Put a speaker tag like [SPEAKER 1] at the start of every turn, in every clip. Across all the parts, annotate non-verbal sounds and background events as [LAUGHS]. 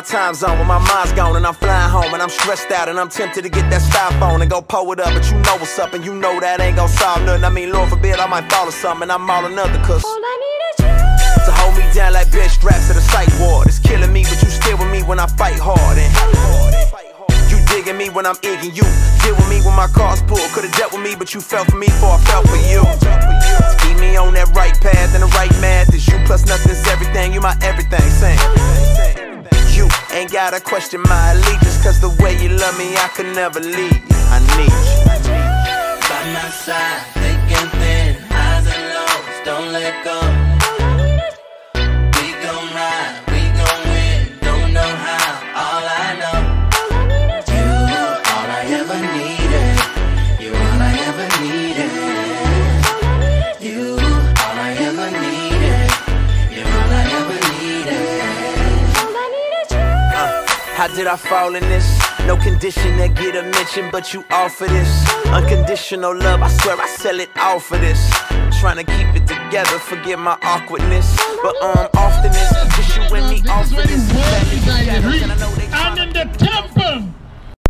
[SPEAKER 1] my time zone when my mind's gone and I'm flying home and I'm stressed out and I'm tempted to get that styrofoam and go pull it up, but you know what's up and you know that ain't gonna solve nothing. I mean, Lord forbid I might fall or something. I'm all another cause. All I need is you. To hold me down like bitch straps at a sight ward. It's killing me, but you still with me when I fight hard. And you digging me when I'm egging you. Deal with me when my car's pulled. Could've dealt with me, but you fell for me before I fell for you. Keep me on that right path and the right math. Is you plus nothing's everything. You my everything. Same. Ain't gotta question my allegiance. Cause the way you love me, I could never leave. I need you.
[SPEAKER 2] By my side, thick and thin, highs and lows, don't let go.
[SPEAKER 1] Did I fall in this? No condition that get a mention, but you offer this. Unconditional love, I swear I sell it all for this. Trying to keep it together, forget my awkwardness. But um, often it's just you and me off for this.
[SPEAKER 3] And in the temple,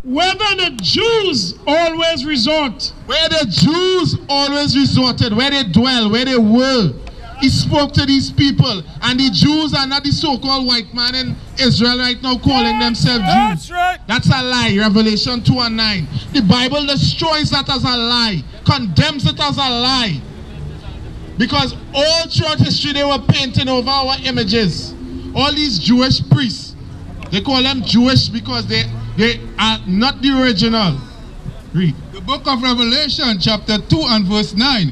[SPEAKER 3] whether the Jews always resort,
[SPEAKER 4] where the Jews always resorted, where they dwell, where they were, he spoke to these people. And the Jews are not the so-called white man in Israel right now calling themselves Jews.
[SPEAKER 3] That's
[SPEAKER 4] Jews.
[SPEAKER 3] right.
[SPEAKER 4] That's a lie. Revelation 2 and 9. The Bible destroys that as a lie, condemns it as a lie. Because all throughout history they were painting over our images. All these Jewish priests, they call them Jewish because they, they are not the original. Read.
[SPEAKER 5] The book of Revelation, chapter 2 and verse 9.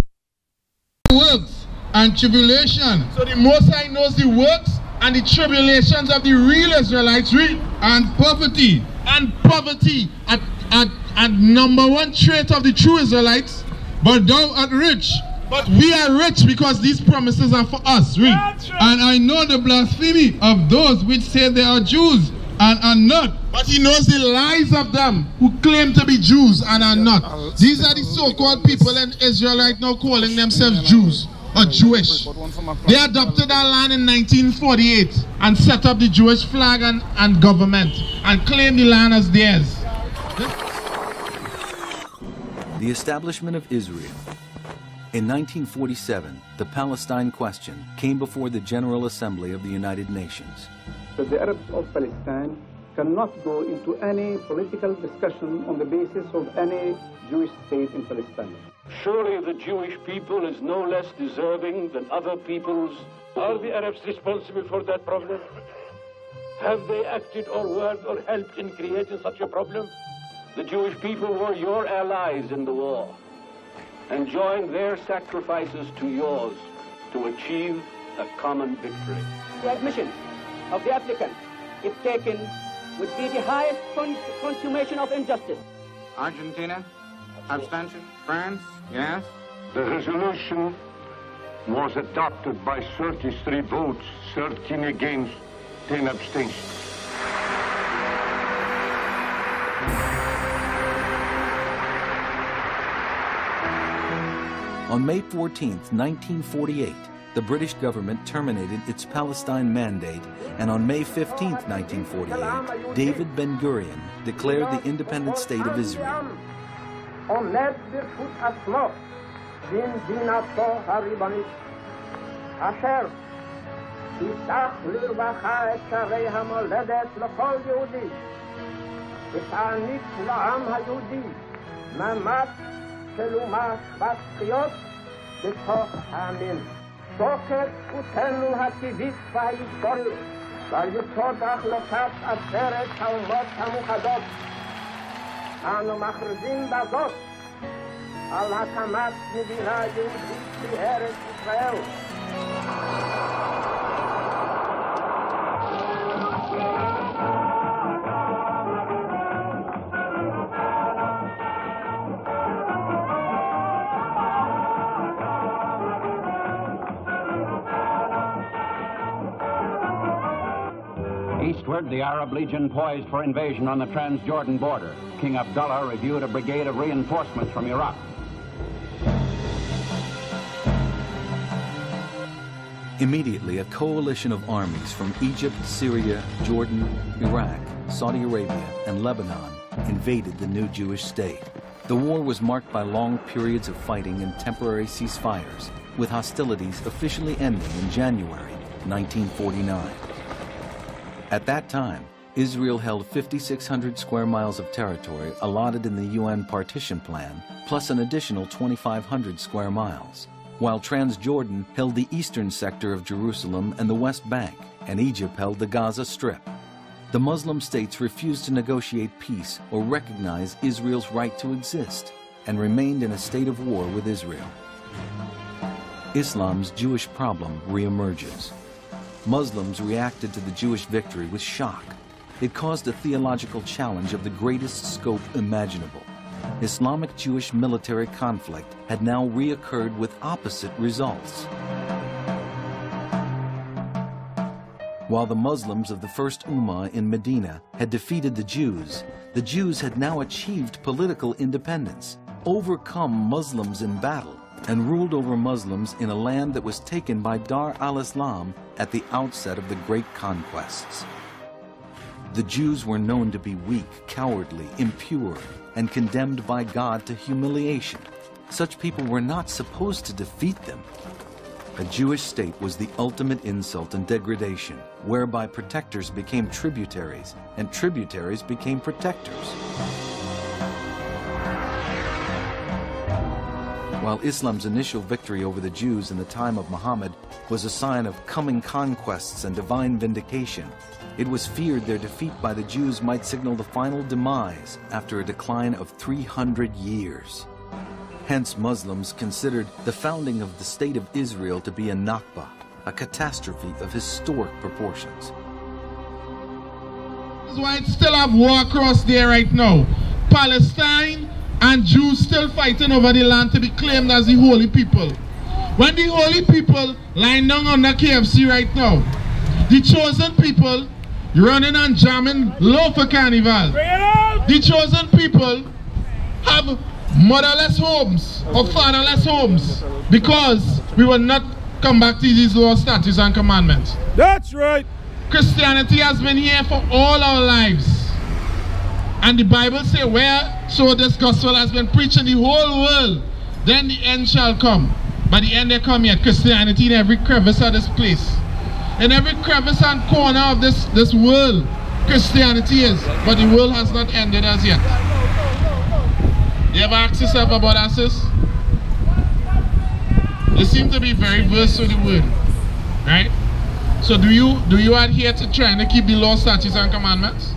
[SPEAKER 5] Works and tribulation.
[SPEAKER 4] So the Most High knows the works and the tribulations of the real Israelites, read.
[SPEAKER 5] And poverty.
[SPEAKER 4] And poverty, at, at, at number one trait of the true Israelites.
[SPEAKER 5] But thou art rich.
[SPEAKER 4] But we are rich because these promises are for us. Read.
[SPEAKER 3] Right.
[SPEAKER 5] And I know the blasphemy of those which say they are Jews and are not.
[SPEAKER 4] But he knows the lies of them who claim to be Jews and are not. These are the so-called people in Israel right now calling themselves Jews or Jewish. They adopted our land in 1948 and set up the Jewish flag and, and government and claimed the land as theirs.
[SPEAKER 6] The establishment of Israel. In 1947, the Palestine question came before the General Assembly of the United Nations.
[SPEAKER 7] The Arabs of Palestine cannot go into any political discussion on the basis of any Jewish state in Palestine.
[SPEAKER 8] Surely the Jewish people is no less deserving than other peoples. Are the Arabs responsible for that problem? Have they acted or worked or helped in creating such a problem? The Jewish people were your allies in the war and joined their sacrifices to yours to achieve a common victory.
[SPEAKER 9] The admission of the applicant, if taken, would be the highest consummation of injustice.
[SPEAKER 10] Argentina, abstention. France, yes.
[SPEAKER 8] The resolution was adopted by 33 votes, 13 against, 10 abstentions.
[SPEAKER 6] On May 14, 1948, the British government terminated its Palestine mandate, and on May 15, 1948, David Ben Gurion declared the independent state of Israel.
[SPEAKER 11] עומד ברשות עצמו במדינתו הריבונית, אשר תפתח לרווחה את שערי המולדת לכל יהודי, ותעניק לעם היהודי ממש של אומה שוות זכויות בתוך העמים. בוקר זכותנו הטבעית וההיסטורית ועל יסוד החלטת עצרת האומות המאוחדות אנו מכריזים בזאת על הקמת מדינה יהודית בארץ ישראל.
[SPEAKER 12] The Arab Legion poised for invasion on the Transjordan border. King Abdullah reviewed a brigade of reinforcements from Iraq.
[SPEAKER 6] Immediately, a coalition of armies from Egypt, Syria, Jordan, Iraq, Saudi Arabia, and Lebanon invaded the new Jewish state. The war was marked by long periods of fighting and temporary ceasefires, with hostilities officially ending in January 1949. At that time, Israel held 5,600 square miles of territory allotted in the UN partition plan, plus an additional 2,500 square miles while Transjordan held the eastern sector of Jerusalem and the West Bank, and Egypt held the Gaza Strip. The Muslim states refused to negotiate peace or recognize Israel's right to exist and remained in a state of war with Israel. Islam's Jewish problem reemerges. Muslims reacted to the Jewish victory with shock. It caused a theological challenge of the greatest scope imaginable. Islamic Jewish military conflict had now reoccurred with opposite results. While the Muslims of the first Ummah in Medina had defeated the Jews, the Jews had now achieved political independence, overcome Muslims in battle, and ruled over Muslims in a land that was taken by Dar al-Islam at the outset of the great conquests. The Jews were known to be weak, cowardly, impure, and condemned by God to humiliation. Such people were not supposed to defeat them. A Jewish state was the ultimate insult and degradation, whereby protectors became tributaries, and tributaries became protectors. While Islam's initial victory over the Jews in the time of Muhammad was a sign of coming conquests and divine vindication, it was feared their defeat by the Jews might signal the final demise after a decline of 300 years. Hence, Muslims considered the founding of the State of Israel to be a Nakba, a catastrophe of historic proportions.
[SPEAKER 4] That's why it still have war across there right now. Palestine and Jews still fighting over the land to be claimed as the holy people. When the holy people lying down on the KFC right now, the chosen people running and jamming low for carnival. The chosen people have motherless homes or fatherless homes because we will not come back to these law, statutes, and commandments.
[SPEAKER 3] That's right.
[SPEAKER 4] Christianity has been here for all our lives. And the Bible says, where so this gospel has been preached in the whole world, then the end shall come. But the end they come yet. Christianity in every crevice of this place in every crevice and corner of this, this world, Christianity is. But the world has not ended as yet. You ever ask yourself about that, sis? You seem to be very versed with the word, right? So do you do you adhere to trying to keep the law, statutes, and commandments?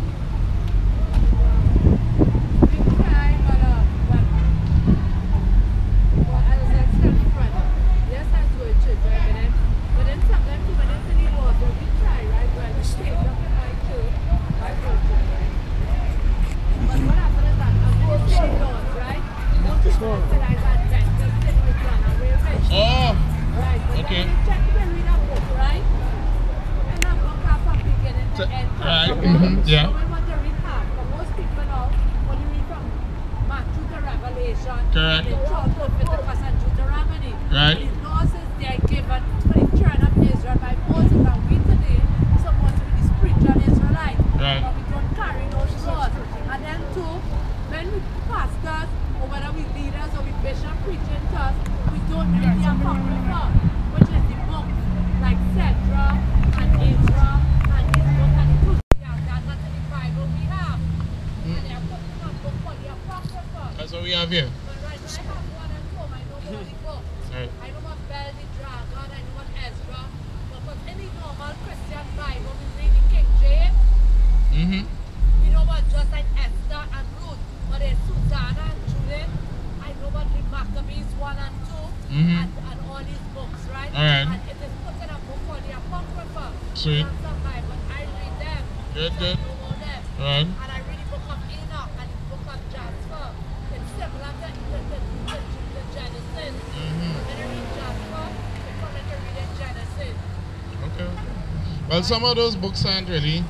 [SPEAKER 4] Well, some of those books aren't really,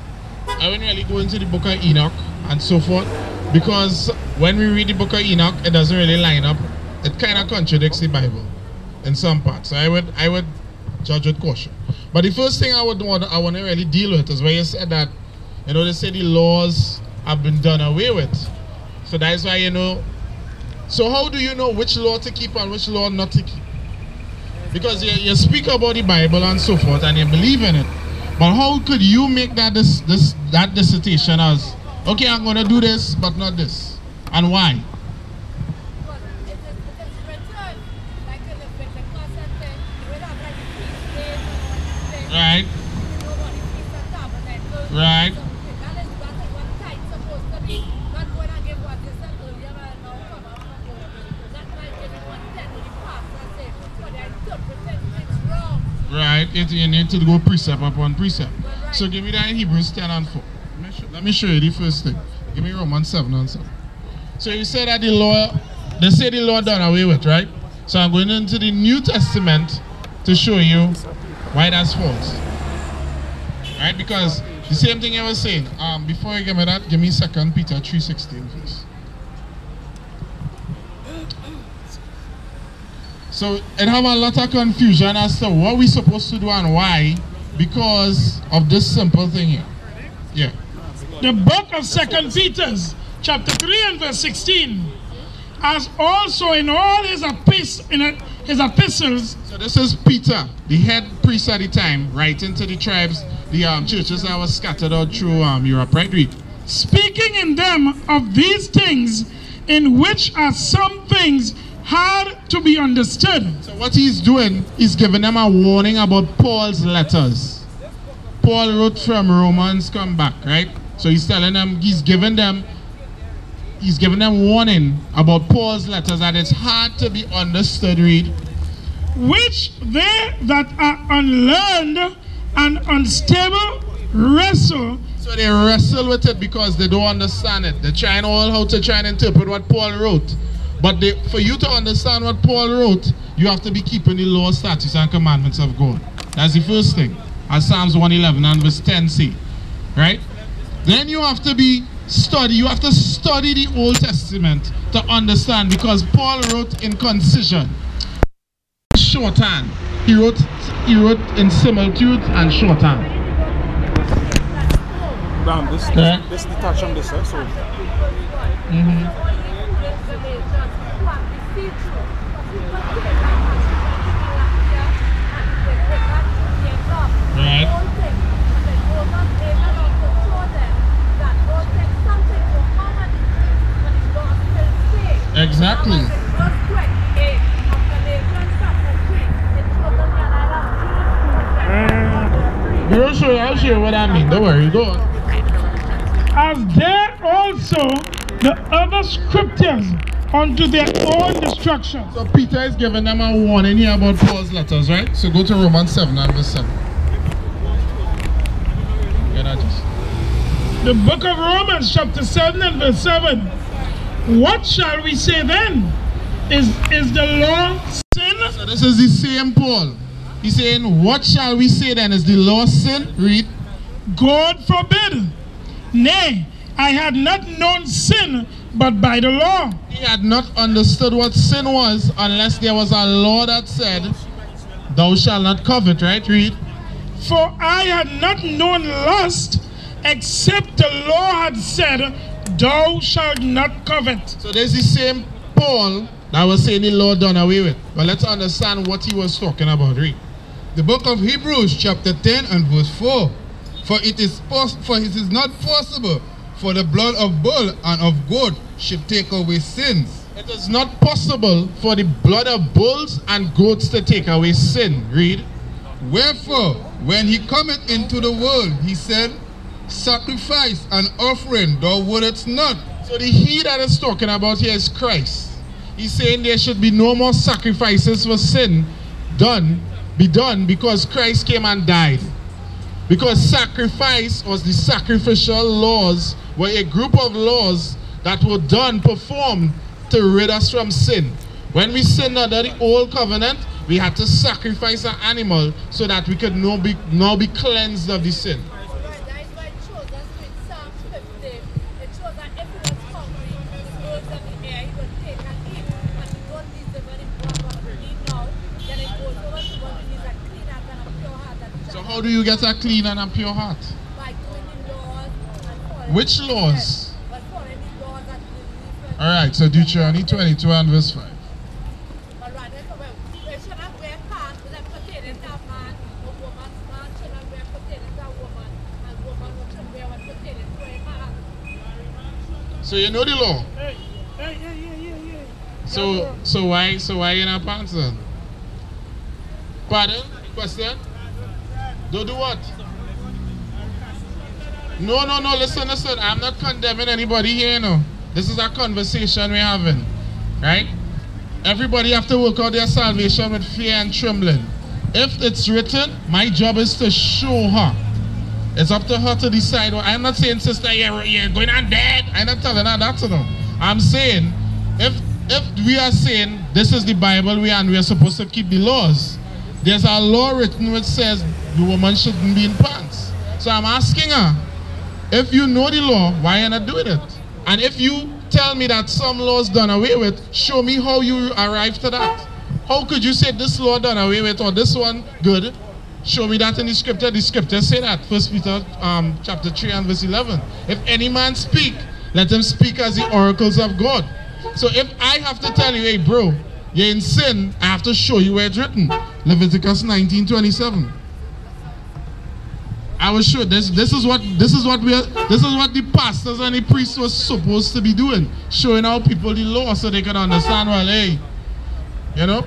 [SPEAKER 4] I wouldn't really go into the book of Enoch and so forth because when we read the book of Enoch, it doesn't really line up. It kind of contradicts the Bible in some parts. So I would, I would judge with caution. But the first thing I would want I want to really deal with is where you said that, you know, they say the laws have been done away with. So that's why you know. So how do you know which law to keep and which law not to keep? Because you, you speak about the Bible and so forth and you believe in it. But how could you make that this this that dissertation as okay I'm gonna do this but not this? And why? Right. Right. Right. It, you need to go precept upon precept. So give me that in Hebrews 10 and 4. Let me, show, you the first thing. Give me Romans 7 and 7. So you say that the law, they say the law done away with, right? So I'm going into the New Testament to show you why that's false. Right? Because the same thing I was saying. Um, before you give me that, give me Second Peter 3.16, please. So it have a lot of confusion as to what we supposed to do and why because of this simple thing here. Yeah.
[SPEAKER 3] The book of Second Peter's chapter 3 and verse 16 as also in all his, epist in his epistles.
[SPEAKER 4] So this is Peter, the head priest at the time, writing to the tribes, the um, churches that were scattered out through um, Europe, right? Read.
[SPEAKER 3] Speaking in them of these things, in which are some things hard to be understood.
[SPEAKER 4] So what he's doing, is giving them a warning about Paul's letters. Paul wrote from Romans come back, right? So he's telling them, he's giving them he's giving them warning about Paul's letters that it's hard to be understood, read.
[SPEAKER 3] Which they that are unlearned and unstable wrestle.
[SPEAKER 4] So they wrestle with it because they don't understand it. They're trying all how to try and interpret what Paul wrote. But they, for you to understand what Paul wrote, you have to be keeping the law, statutes, and commandments of God. That's the first thing. As Psalms 111 and verse 10 say. Right? Then you have to be study. You have to study the Old Testament to understand because Paul wrote in concision. Shorthand. He wrote he wrote in similitude and shorthand.
[SPEAKER 13] Bam, this, this, this detach on this, eh? so
[SPEAKER 4] Mm-hmm. Right. Exactly. You'll show, I'll show you what I mean. Don't worry, go on.
[SPEAKER 3] As there also the other scriptures unto their own destruction.
[SPEAKER 4] So Peter is giving them a warning here about Paul's letters, right? So go to Romans 7 and verse 7. Yeah, that is.
[SPEAKER 3] The book of Romans, chapter 7 and verse 7. What shall we say then? Is, is the law sin?
[SPEAKER 4] So this is the same Paul. He's saying, What shall we say then? Is the law sin? Read.
[SPEAKER 3] God forbid. Nay, I had not known sin but by the law.
[SPEAKER 4] He had not understood what sin was unless there was a law that said, Thou shalt not covet, right? Read.
[SPEAKER 3] For I had not known lust except the law had said, Thou shalt not covet.
[SPEAKER 4] So there's the same Paul that was saying the law done away with. But let's understand what he was talking about. Read.
[SPEAKER 5] The book of Hebrews, chapter 10 and verse 4. For it is for it is not possible for the blood of bull and of goat should take away sins.
[SPEAKER 4] It is not possible for the blood of bulls and goats to take away sin. Read.
[SPEAKER 5] Wherefore, when he cometh into the world, he said, Sacrifice and offering thou wouldest not.
[SPEAKER 4] So the he that is talking about here is Christ. He's saying there should be no more sacrifices for sin done, be done because Christ came and died. Because sacrifice was the sacrificial laws were a group of laws that were done, performed to rid us from sin. When we sinned under the old covenant, we had to sacrifice an animal so that we could now be, now be cleansed of the sin. How do you get a clean and a pure heart? Which laws? All right, so Deuteronomy 22 and verse 5. So you know the law. So so why so why you not pants then? Pardon? Question? Don't do what? No, no, no, listen, listen. I'm not condemning anybody here, you know. This is a conversation we're having. Right? Everybody have to work out their salvation with fear and trembling. If it's written, my job is to show her. It's up to her to decide. Well, I'm not saying, sister, you're, you're going on dead. I'm not telling her that to them. I'm saying, if if we are saying this is the Bible we and we are supposed to keep the laws, there's a law written which says the woman shouldn't be in pants. So I'm asking her, if you know the law, why are you not doing it? And if you tell me that some laws done away with, show me how you arrived to that. How could you say this law done away with or this one good? Show me that in the scripture. The scripture say that. First Peter um, chapter 3 and verse 11. If any man speak, let him speak as the oracles of God. So if I have to tell you, hey bro, you're in sin, I have to show you where it's written. Leviticus 19, 27. I was sure this this is what this is what we are this is what the pastors and the priests were supposed to be doing. Showing our people the law so they can understand well, hey, you know?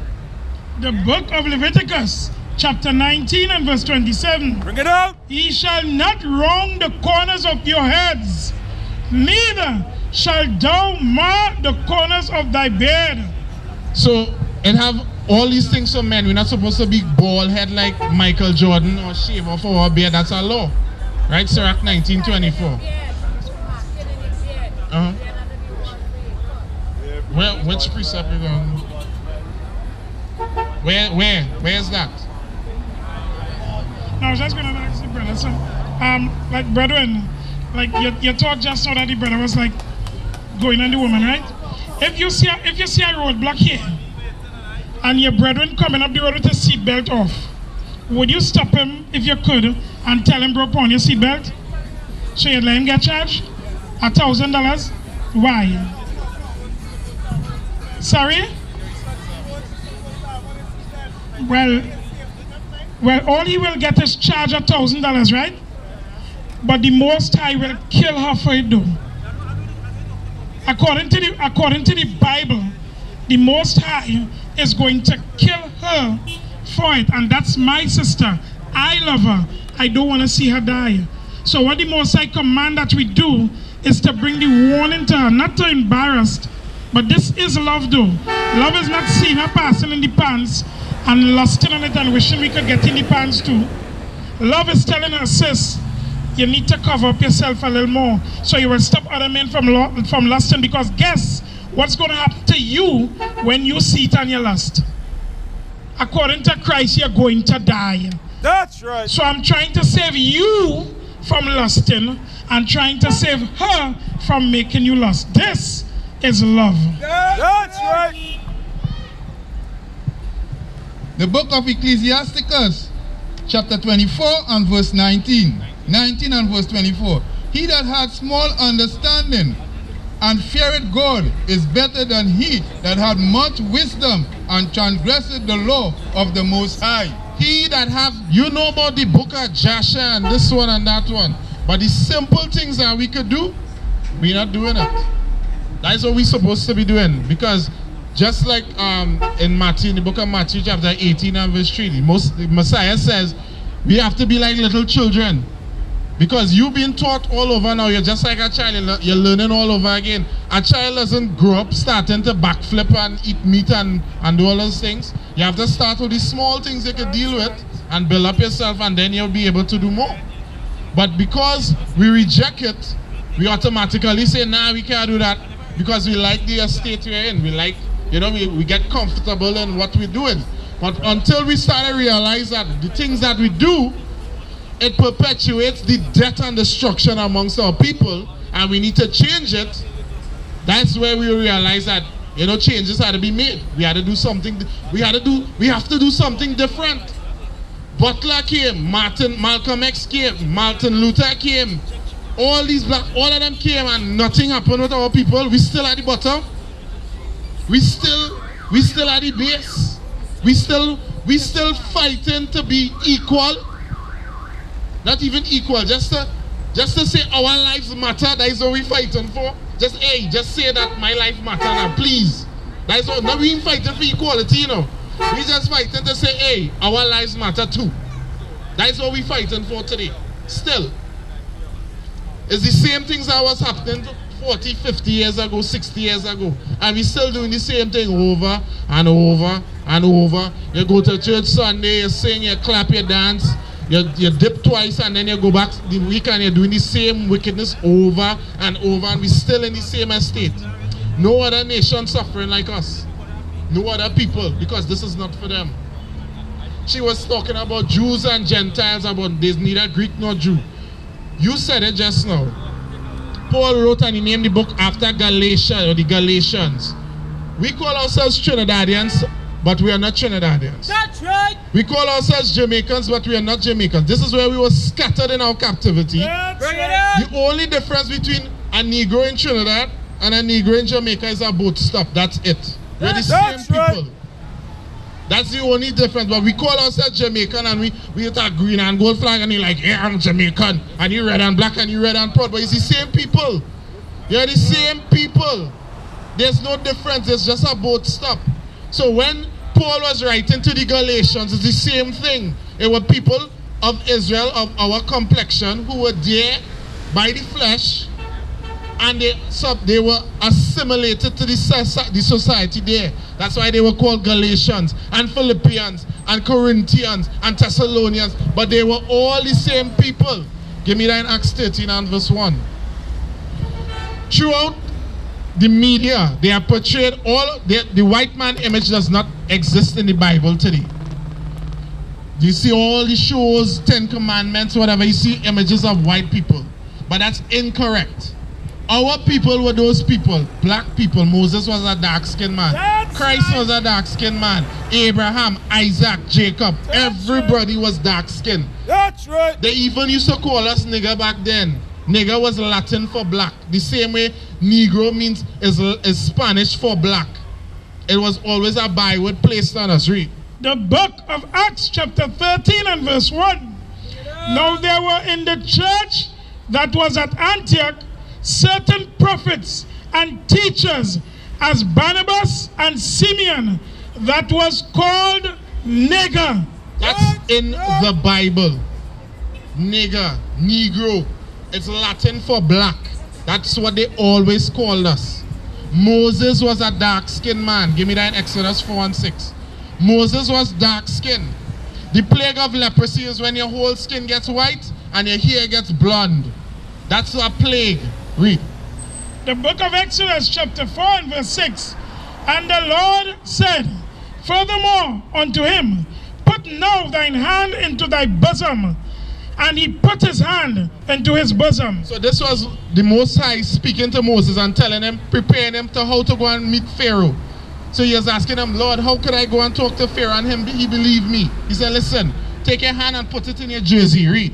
[SPEAKER 3] The book of Leviticus, chapter 19 and verse 27.
[SPEAKER 13] Bring it out.
[SPEAKER 3] Ye shall not wrong the corners of your heads, neither shall thou mar the corners of thy beard.
[SPEAKER 4] So it have all these things for men. We're not supposed to be bald head like Michael Jordan or shave off our beard. That's our law. Right? Sirach 1924. Uh-huh. Where, which precept you going? Where, where, where's that?
[SPEAKER 3] I was just going to ask the brother, so, um, like, brethren, like, you, you thought just now that the brother was like going on the woman, right? If you see a, if you see a roadblock here, and your brethren coming up the road with a seatbelt off, would you stop him if you could and tell him, bro, on your seatbelt? So you'd let him get charged? A thousand dollars? Why? Sorry? Well, well, all he will get is charge a thousand dollars, right? But the Most High will kill her for it, though. According to the according to the Bible, the Most High is going to kill her for it, and that's my sister. I love her. I don't want to see her die. So what the Most High command that we do is to bring the warning to her, not to embarrass. But this is love, though. Love is not seeing her passing in the pants and lusting on it and wishing we could get in the pants too. Love is telling her, sis, you need to cover up yourself a little more so you will stop other men from, from lusting because guess what's going to happen to you when you see it and you lust? According to Christ, you're going to die.
[SPEAKER 13] That's right.
[SPEAKER 3] So I'm trying to save you from lusting and trying to save her from making you lust. This is love.
[SPEAKER 13] That's right.
[SPEAKER 5] The book of Ecclesiasticus, chapter 24 and verse 19. 19 and verse 24. He that hath small understanding and feareth God is better than he that had much wisdom and transgresseth the law of the Most High.
[SPEAKER 4] He that have, you know about the book of Joshua and this one and that one. But the simple things that we could do, we're not doing it. That's what we're supposed to be doing. Because just like um, in Matthew, in the book of Matthew, chapter 18 and verse 3, the, most, the Messiah says, we have to be like little children. Because you've been taught all over now, you're just like a child, you're learning all over again. A child doesn't grow up starting to backflip and eat meat and, and do all those things. You have to start with the small things you can deal with and build up yourself and then you'll be able to do more. But because we reject it, we automatically say, nah, we can't do that because we like the state we're in. We like, you know, we, we get comfortable in what we're doing. But until we start to realize that the things that we do it perpetuates the death and destruction amongst our people and we need to change it that's where we realize that you know changes had to be made we had to do something we had to do we have to do something different Butler came, Martin, Malcolm X came, Martin Luther came. All these black, all of them came and nothing happened with our people. We still at the bottom. We still, we still at the base. We still, we still fighting to be equal. Not even equal, just to, just to say our lives matter. That is what we're fighting for. Just hey, just say that my life matter now, please. That is what. now we ain't fighting for equality, you know. We just fighting to say, hey, our lives matter too. That is what we're fighting for today. Still. It's the same things that was happening 40, 50 years ago, 60 years ago. And we still doing the same thing over and over and over. You go to church Sunday, you sing, you clap, you dance, you, you dip twice, and then you go back the week and you're doing the same wickedness over and over, and we're still in the same estate. No other nation suffering like us. No other people, because this is not for them. She was talking about Jews and Gentiles, about there's neither Greek nor Jew. You said it just now. Paul wrote and he named the book after Galatia or the Galatians. We call ourselves Trinidadians, but we are not Trinidadians.
[SPEAKER 13] That's right.
[SPEAKER 4] We call ourselves Jamaicans, but we are not Jamaicans. This is where we were scattered in our captivity.
[SPEAKER 13] That's Bring right.
[SPEAKER 4] it The only difference between a Negro in Trinidad and a Negro in Jamaica is our boat stop. That's it. We're the same people. Right. That's the only difference. But we call ourselves Jamaican and we, we hit a green and gold flag and you're like, yeah, I'm Jamaican. And you red and black and you red and proud. But it's the same people. You're the same people. There's no difference. It's just a boat stop. So when Paul was writing to the Galatians, it's the same thing. It were people of Israel, of our complexion, who were there by the flesh, and they, so they were assimilated to the, the society there. That's why they were called Galatians and Philippians and Corinthians and Thessalonians. But they were all the same people. Give me that in Acts 13 and verse 1. Throughout the media, they are portrayed all the, the white man image does not exist in the Bible today. You see all the shows, Ten Commandments, whatever, you see images of white people. But that's incorrect. Our people were those people, black people. Moses was a dark skinned man. That's Christ right. was a dark skinned man. Abraham, Isaac, Jacob. That's everybody right. was dark skinned.
[SPEAKER 13] That's right.
[SPEAKER 4] They even used to call us nigger back then. Nigger was Latin for black. The same way Negro means is, is Spanish for black. It was always a byword placed on us. Read.
[SPEAKER 3] The book of Acts, chapter 13 and verse 1. Now there were in the church that was at Antioch certain prophets and teachers as Barnabas and Simeon that was called nigger.
[SPEAKER 4] That's in the Bible. Nigger, Negro. It's Latin for black. That's what they always called us. Moses was a dark skinned man. Give me that in Exodus 4 and 6. Moses was dark skinned. The plague of leprosy is when your whole skin gets white and your hair gets blonde. That's a plague. Read.
[SPEAKER 3] The book of Exodus, chapter 4 and verse 6. And the Lord said, Furthermore unto him, Put now thine hand into thy bosom. And he put his hand into his bosom.
[SPEAKER 4] So this was the Most High speaking to Moses and telling him, preparing him to how to go and meet Pharaoh. So he was asking him, Lord, how could I go and talk to Pharaoh? And him, he believed me. He said, listen, take your hand and put it in your jersey. Read.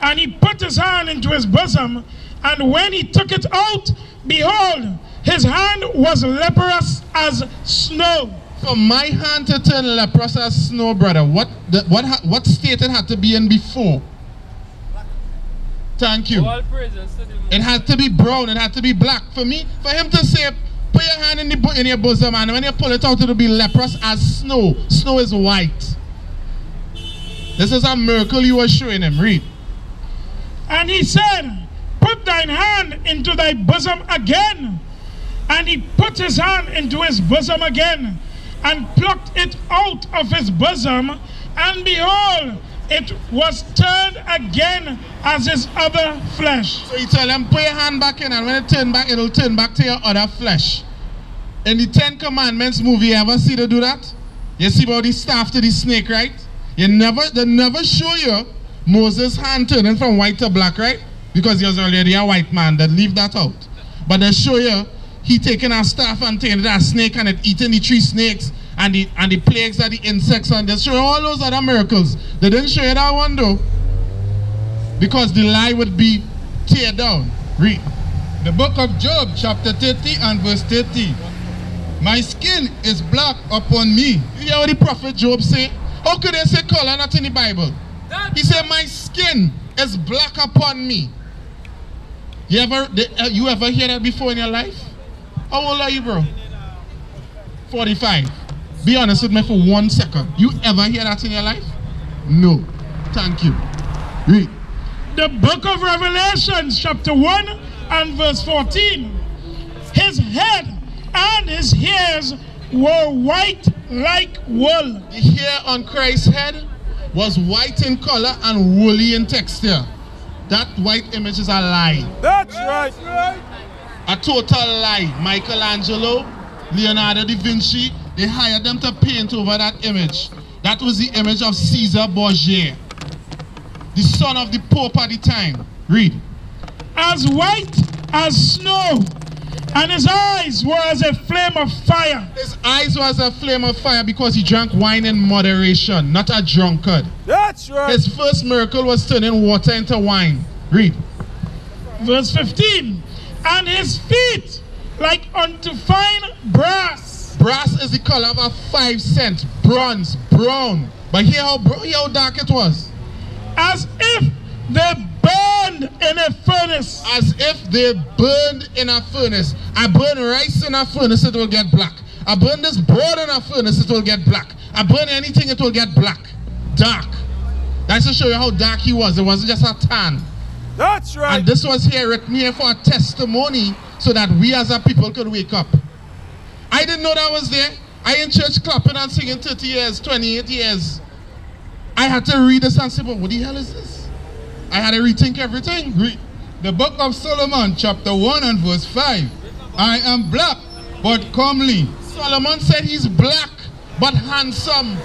[SPEAKER 3] And he put his hand into his bosom, and when he took it out, behold, his hand was leprous as snow.
[SPEAKER 4] For my hand to turn leprous as snow, brother, what the, what what state it had to be in before? Thank you. It had to be brown. It had to be black. For me, for him to say, put your hand in, the, in your bosom, and when you pull it out, it'll be leprous as snow. Snow is white. This is a miracle you were showing him. Read.
[SPEAKER 3] And he said, Put thine hand into thy bosom again. And he put his hand into his bosom again and plucked it out of his bosom. And behold, it was turned again as his other flesh.
[SPEAKER 4] So you tell them, put your hand back in, and when it turn back, it'll turn back to your other flesh. In the Ten Commandments movie, you ever see they do that? You see about the staff to the snake, right? You never, they never show you Moses' hand turning from white to black, right? Because he was already a white man. They leave that out. But they show you he taking a staff and taking that snake and it eating the three snakes and the and the plagues of the insects and they show all those other miracles. They didn't show you that one though. Because the lie would be tear down. Read.
[SPEAKER 5] The book of Job, chapter 30 and verse 30. My skin is black upon me.
[SPEAKER 4] You hear what the prophet Job say? How could they say color not in the Bible? He said, My skin is black upon me. You ever uh, you ever hear that before in your life? How old are you, bro? 45. Be honest with me for one second. You ever hear that in your life? No. Thank you. Read.
[SPEAKER 3] The book of Revelations, chapter 1 and verse 14. His head and his hairs were white like wool.
[SPEAKER 4] The hair on Christ's head was white in color and woolly in texture. That white image is a lie.
[SPEAKER 13] That's right.
[SPEAKER 4] A total lie. Michelangelo, Leonardo da Vinci, they hired them to paint over that image. That was the image of Caesar Borgia, the son of the Pope at the time. Read.
[SPEAKER 3] As white as snow, and his eyes were as a flame of fire.
[SPEAKER 4] His eyes were as a flame of fire because he drank wine in moderation, not a drunkard.
[SPEAKER 13] That's right.
[SPEAKER 4] His first miracle was turning water into wine. Read.
[SPEAKER 3] Verse 15. And his feet like unto fine brass.
[SPEAKER 4] Brass is the color of a five cent, bronze, brown. But hear how, hear how dark it was.
[SPEAKER 3] As if they burned in a furnace.
[SPEAKER 4] As if they burned in a furnace. I burn rice in a furnace, it will get black. I burn this bread in a furnace, it will get black. I burn anything, it will get black. Dark. That's to show you how dark he was. It wasn't just a tan.
[SPEAKER 13] That's right.
[SPEAKER 4] And this was here written here for a testimony so that we as a people could wake up. I didn't know that I was there. I in church clapping and singing 30 years, 28 years. I had to read this and say, but what the hell is this? I had to rethink everything. Re-
[SPEAKER 5] The book of Solomon, chapter 1 and verse 5. I am black, but comely.
[SPEAKER 4] Solomon said he's black, but handsome.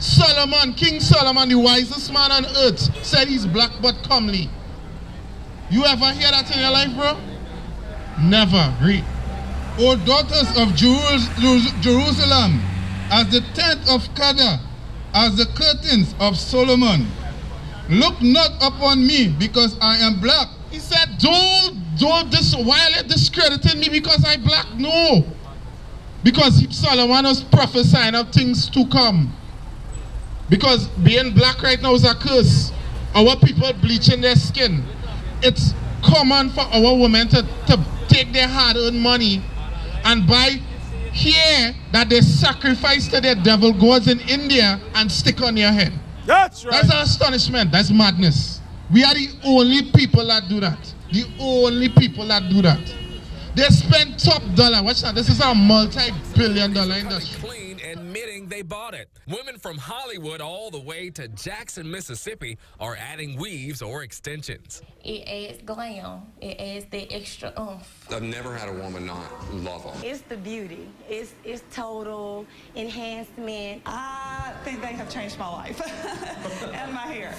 [SPEAKER 4] Solomon, King Solomon, the wisest man on earth, said he's black but comely. You ever hear that in your life, bro? Never. Read.
[SPEAKER 5] O daughters of Jerusalem, as the tent of Kedar, as the curtains of Solomon. Look not upon me because I am black.
[SPEAKER 4] He said, don't, don't this, you discrediting me because I black? No. Because Solomon was prophesying of things to come. Because being black right now is a curse. Our people bleaching their skin. It's common for our women to, to take their hard-earned money and by hair that they sacrifice to their devil gods in India and stick on your head.
[SPEAKER 13] That's right.
[SPEAKER 4] That's astonishment. That's madness. We are the only people that do that. The only people that do that. They spend top dollar. Watch that. This is a multi-billion dollar industry.
[SPEAKER 14] Clean, admitting they bought it. Women from Hollywood all the way to Jackson, Mississippi are adding weaves or extensions.
[SPEAKER 15] It adds glam. It adds the extra oomph.
[SPEAKER 16] I've never had a woman not love them.
[SPEAKER 17] It's the beauty. It's it's total enhancement.
[SPEAKER 18] I think they have changed my life [LAUGHS] and my hair.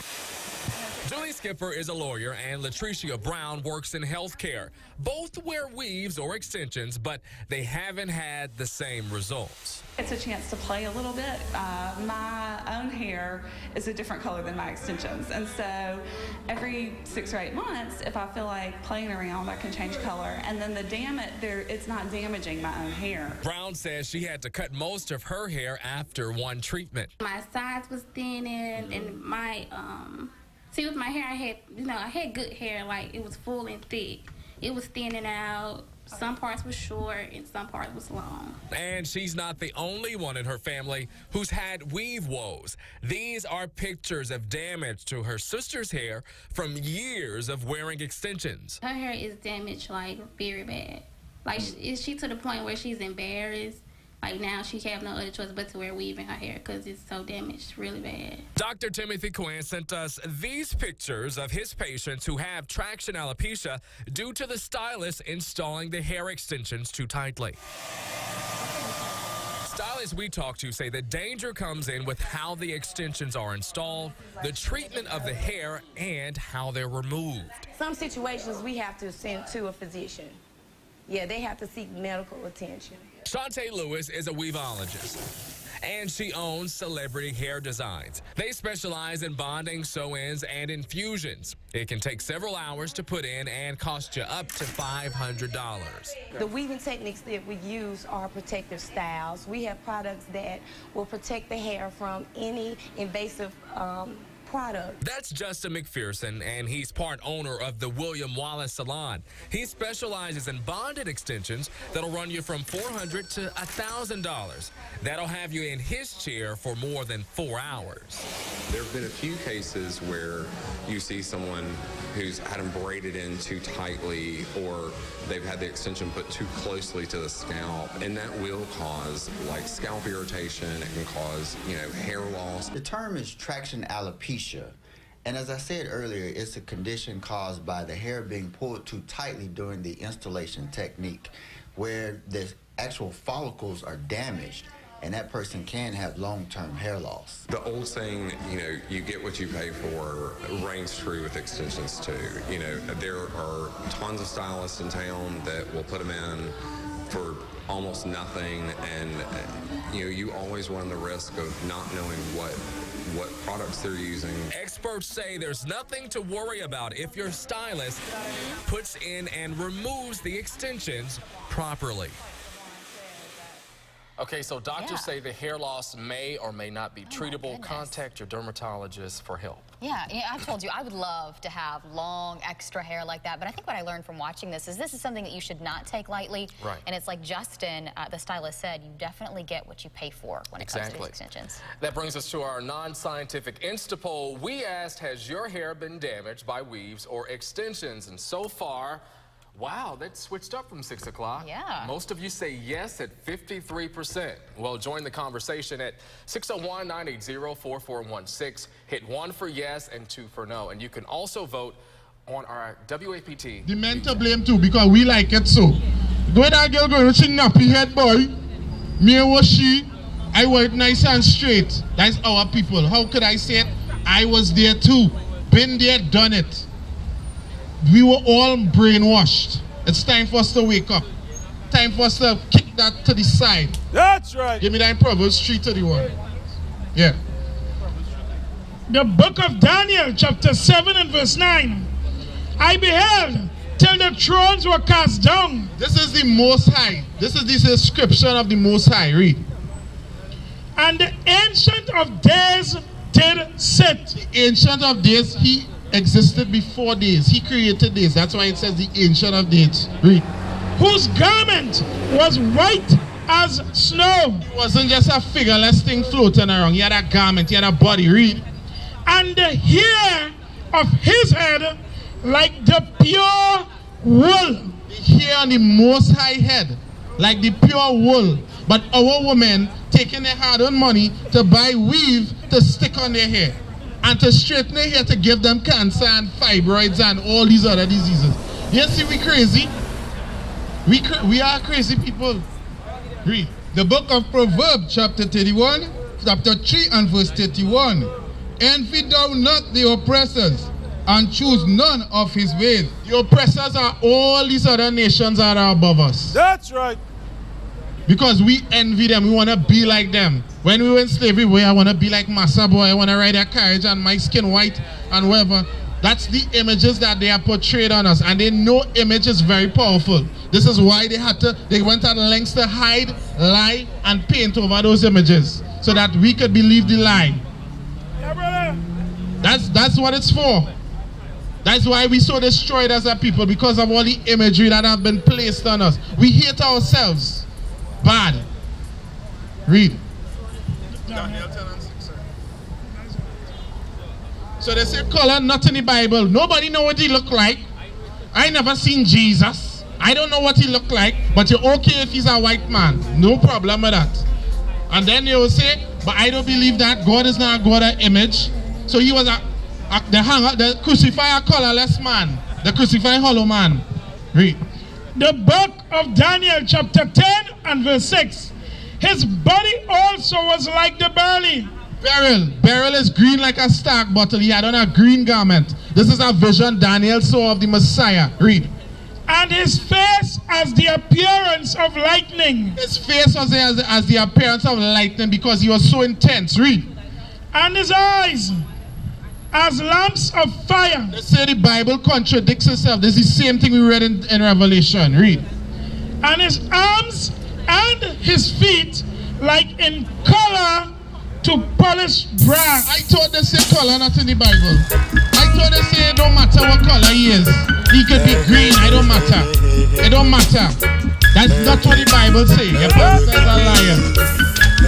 [SPEAKER 14] Julie Skipper is a lawyer and Latricia Brown works in healthcare. Both wear weaves or extensions, but they haven't had the same results.
[SPEAKER 18] It's a chance to play a little bit. Uh, my own hair is a different color than my extensions. And so every six or eight months, if I feel like playing around, I can change color. And then the damage, there, it's not damaging my own hair.
[SPEAKER 14] Brown says she had to cut most of her hair after one treatment.
[SPEAKER 15] My sides was thinning, and my um. See, with my hair, I had you know I had good hair, like it was full and thick. It was thinning out. Some parts were short and some parts was long.
[SPEAKER 14] And she's not the only one in her family who's had weave woes. These are pictures of damage to her sister's hair from years of wearing extensions.
[SPEAKER 15] Her hair is damaged like very bad. Like is she to the point where she's embarrassed? Like now she have no other choice but to wear weave in her hair because it's so damaged really bad.
[SPEAKER 14] Dr. Timothy Quinn sent us these pictures of his patients who have traction alopecia due to the stylist installing the hair extensions too tightly. Stylists we talk to say the danger comes in with how the extensions are installed, the treatment of the hair, and how they're removed.
[SPEAKER 17] Some situations we have to send to a physician yeah, they have to seek medical attention.
[SPEAKER 14] Shantae Lewis is a weaveologist. And she owns Celebrity Hair Designs. They specialize in bonding, sew-ins, and infusions. It can take several hours to put in and cost you up to $500.
[SPEAKER 17] The weaving techniques that we use are protective styles. We have products that will protect the hair from any invasive um, product.
[SPEAKER 14] That's Justin McPherson, and he's part owner of the William Wallace Salon. He specializes in bonded extensions that'll run you from 400 to $1,000. That'll have you in his chair for more than four hours.
[SPEAKER 16] There have been a few cases where you see someone who's had them braided in too tightly or they've had the extension put too closely to the scalp, and that will cause like scalp irritation. It can cause, you know, hair loss.
[SPEAKER 19] The term is traction alopecia. And as I said earlier, it's a condition caused by the hair being pulled too tightly during the installation technique, where the actual follicles are damaged and that person can have long-term hair loss.
[SPEAKER 16] The old saying, you know, you get what you pay for, rings true with extensions too. You know, there are tons of stylists in town that will put them in for almost nothing, and uh, you know, you always run the risk of not knowing what what products they're using.
[SPEAKER 14] Experts say there's nothing to worry about if your stylist puts in and removes the extensions properly. Okay, so doctors
[SPEAKER 20] Yeah.
[SPEAKER 14] say the hair loss may or may not be oh treatable. Contact your dermatologist for help.
[SPEAKER 20] Yeah, yeah, I told you I would love to have long extra hair like that, but I think what I learned from watching this is this is something that you should not take lightly.
[SPEAKER 14] Right.
[SPEAKER 20] And it's like Justin, uh, the stylist, said, you definitely get what you pay for when it comes to
[SPEAKER 14] Exactly.
[SPEAKER 20] these extensions.
[SPEAKER 14] That brings us to our non-scientific Instapoll. We asked, has your hair been damaged by weaves or extensions? And so far, wow, that switched up from 6 o'clock.
[SPEAKER 20] Yeah.
[SPEAKER 14] Most of you say yes at 53%. Well, join the conversation at 601-980-4416. Hit one for yes and two for no. And you can also vote on our WAPT.
[SPEAKER 4] The men to blame too because we like it so. The way that girl going with she nappy head boy, me and was she, I wear nice and straight. That's our people. How could I say it? I was there too. Been there, done it. We were all brainwashed. It's time for us to wake up. Time for us to kick that to the side.
[SPEAKER 13] That's right.
[SPEAKER 4] Give me that in Proverbs 3 31. Yeah.
[SPEAKER 3] The book of Daniel, chapter 7 and verse 9. I beheld till the thrones were cast down.
[SPEAKER 4] This is the Most High. This is the description of the Most High. Read.
[SPEAKER 3] And the ancient of days did sit.
[SPEAKER 4] The ancient of days, he existed before days. He created days. That's why it says the ancient of days. Read.
[SPEAKER 3] Whose garment was white as snow.
[SPEAKER 4] It wasn't just a figureless thing floating around. He had a garment, he had a body. Read.
[SPEAKER 3] And the hair of his head like the pure wool.
[SPEAKER 4] The hair on the most high head, like the pure wool. But our women taking their hard-earned money to buy weave to stick on their hair and to straighten their hair to give them cancer and fibroids and all these other diseases. You see, we crazy. We we are crazy people. Read.
[SPEAKER 5] The book of Proverbs, chapter 31, chapter 3 and verse 31. Envy thou not the oppressors, and choose none of his ways.
[SPEAKER 4] The oppressors are all these other nations that are above us.
[SPEAKER 13] That's right.
[SPEAKER 4] Because we envy them, we want to be like them. When we in slavery, boy, I want to be like Massa boy, I want to ride a carriage and my skin white and whatever. That's the images that they are portrayed on us, and they know image is very powerful. This is why they had to, they went at lengths to hide, lie, and paint over those images so that we could believe the lie. That's that's what it's for. That's why we so destroyed as a people because of all the imagery that have been placed on us. We hate ourselves. Bad. Read. So they say color not in the Bible. Nobody know what he look like. I never seen Jesus. I don't know what he look like, but you're okay if he's a white man. No problem with that. And then they will say, but I don't believe that God is not a God of image. So he was a, a the hanger, the crucify a colorless man, the crucify hollow man. Read.
[SPEAKER 3] The book of Daniel, chapter 10 and verse 6. His body also was like the barley.
[SPEAKER 4] Beryl. Beryl is green like a stark bottle. He had on a green garment. This is a vision Daniel saw of the Messiah. Read.
[SPEAKER 3] And his face as the appearance of lightning.
[SPEAKER 4] His face was as, as the appearance of lightning because he was so intense. Read.
[SPEAKER 3] And his eyes as lamps of fire.
[SPEAKER 4] Let's say the Bible contradicts itself. This is the same thing we read in, in Revelation. Read.
[SPEAKER 3] And his arms and his feet like in color to polished brass.
[SPEAKER 4] I thought they say color not in the Bible. I thought they say it don't matter what color he is. He could be green, I don't matter. It don't matter. That's not what the Bible say. Your pastor is a liar.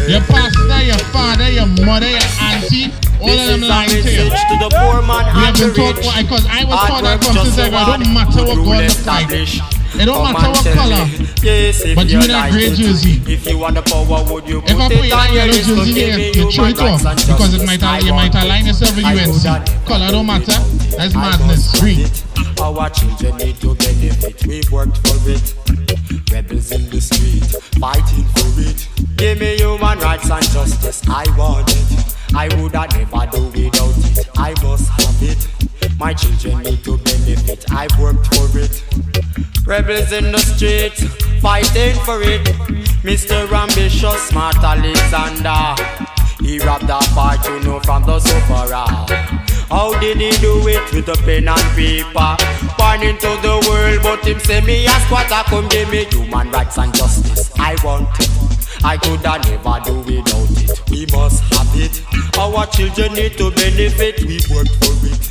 [SPEAKER 4] Your pastor, your father, your mother, your auntie, all of them lying to you.
[SPEAKER 21] to the poor man
[SPEAKER 4] We have
[SPEAKER 21] and
[SPEAKER 4] been taught
[SPEAKER 21] rich.
[SPEAKER 4] why, because I was
[SPEAKER 21] Hard
[SPEAKER 4] taught that from
[SPEAKER 21] just
[SPEAKER 4] since I it don't matter what
[SPEAKER 21] who
[SPEAKER 4] God
[SPEAKER 21] rule
[SPEAKER 4] looks like. It don't matter what color.
[SPEAKER 21] Yes, if
[SPEAKER 4] But you
[SPEAKER 21] like
[SPEAKER 4] grey jersey.
[SPEAKER 21] If you want the power, would you
[SPEAKER 4] If I
[SPEAKER 21] put
[SPEAKER 4] put
[SPEAKER 21] it on your list to
[SPEAKER 4] jersey,
[SPEAKER 21] give
[SPEAKER 4] you, throw it off because it might, you might align yourself with UNC. Color don't matter. That's madness.
[SPEAKER 21] must
[SPEAKER 4] Read.
[SPEAKER 21] have it. Our children need to benefit. We worked for it. Rebels in the street, fighting for it. Give me human rights and justice. I want it. I would have never do without it. I must have it. My children need to benefit. I've worked for it. Rebels in the streets, fighting for it. Mr. Ambitious, Smart Alexander. He robbed a part, you know, from the sufferer. How did he do it with a pen and paper? Born into the world, but him say me what I come give me human rights and justice. I want it. I coulda never do without it. We must have it. Our children need to benefit. We worked for it.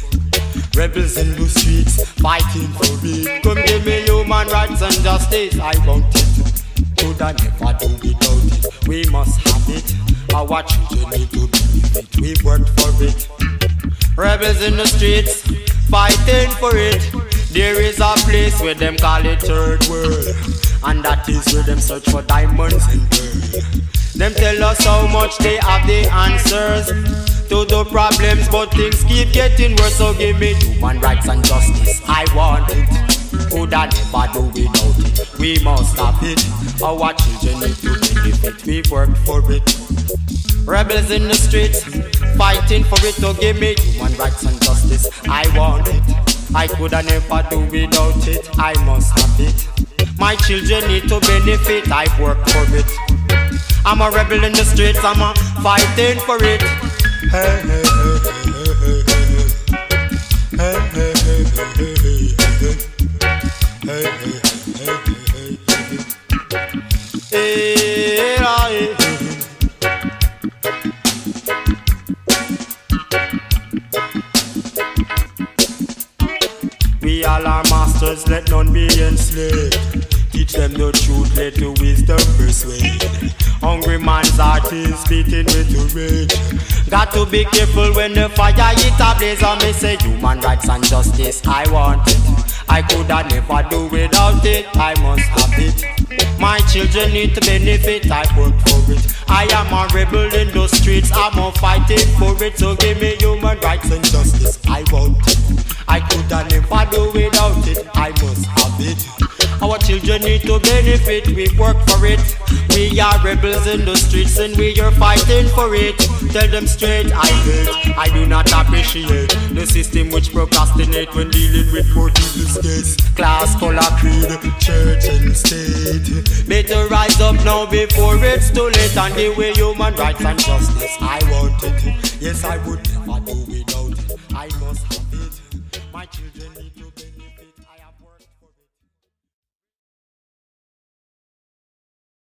[SPEAKER 21] Rebels in the streets, fighting for it. Come give me human rights and justice. I want it. Coulda never do without it. We must have it. Our children need to benefit. We worked for it. Rebels in the streets, fighting for it. There is a place where them call it third world, and that is where them search for diamonds and pearl. Them tell us how much they have the answers to the problems, but things keep getting worse. So give me human rights and justice. I want it. Coulda never do without it. We must have it. Our children need to benefit. We worked for it. Rebels in the streets, fighting for it to give me human rights and justice. I want it. I coulda never do without it. I must have it. My children need to benefit. I work for it. I'm a rebel in the streets. I'm a fighting for it let none be enslaved. Teach them the truth, let the wisdom persuade. Hungry man's heart is beating with the rage. Got to be careful when the fire hit a blaze. I may say human rights and justice. I want it. I coulda never do without it. I must have it. My children need to benefit. I work for it. I am a rebel in the streets. I'm a fighting for it. So give me human rights and justice. I want it. I coulda never do without it. I must have it. Our children need to benefit. We work for it. We are rebels in the streets and we are fighting for it. Tell them straight, I hate. I do not appreciate the system which procrastinate when dealing with poor people's case. Class, color, creed, church and state. Better rise up now before it's too late and give way human rights and justice. I want it. Yes, I would never do without it. I must